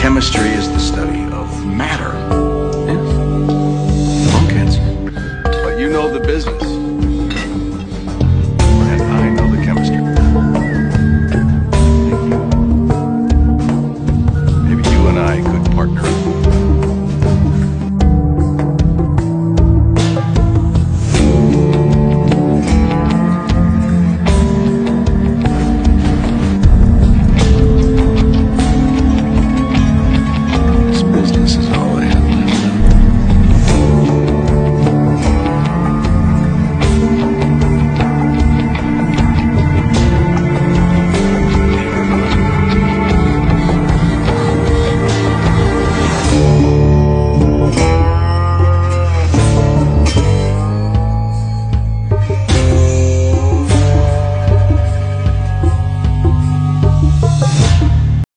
Chemistry is the study of matter. Yes. Lung cancer. But you know the business.